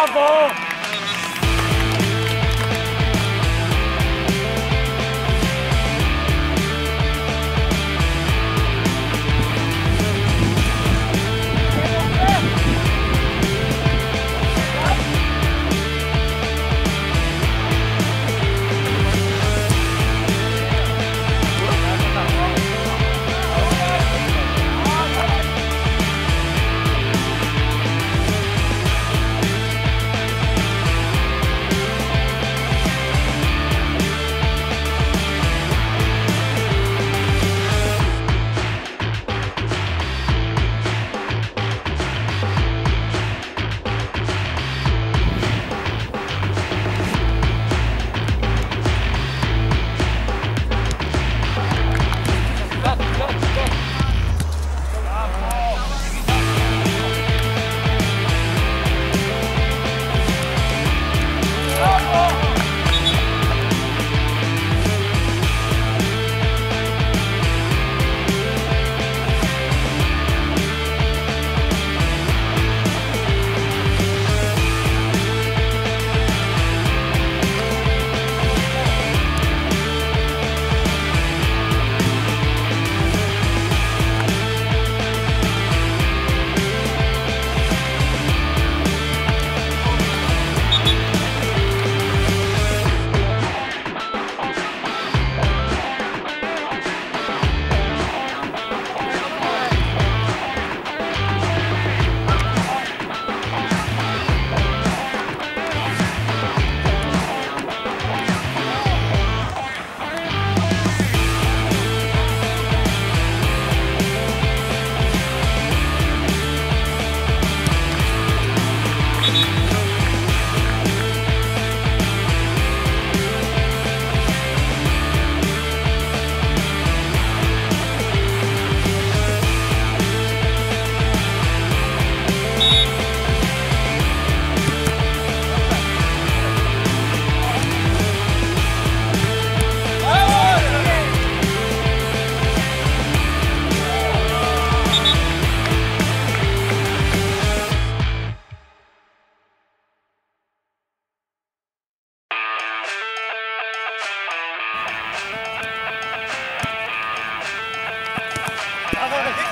大宝 What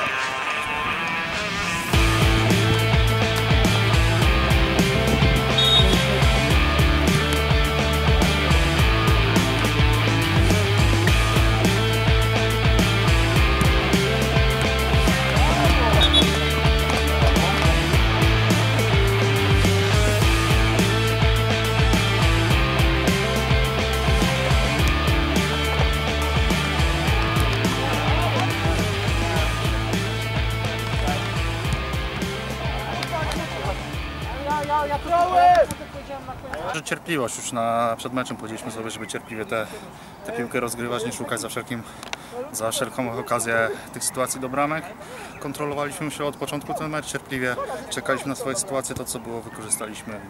Że cierpliwość już na, przed meczem powiedzieliśmy sobie, żeby cierpliwie tę te, piłkę rozgrywać, nie szukać za, wszelkim, za wszelką okazję tych sytuacji do bramek. Kontrolowaliśmy się od początku ten mecz, cierpliwie czekaliśmy na swoje sytuacje, to co było wykorzystaliśmy.